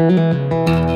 Música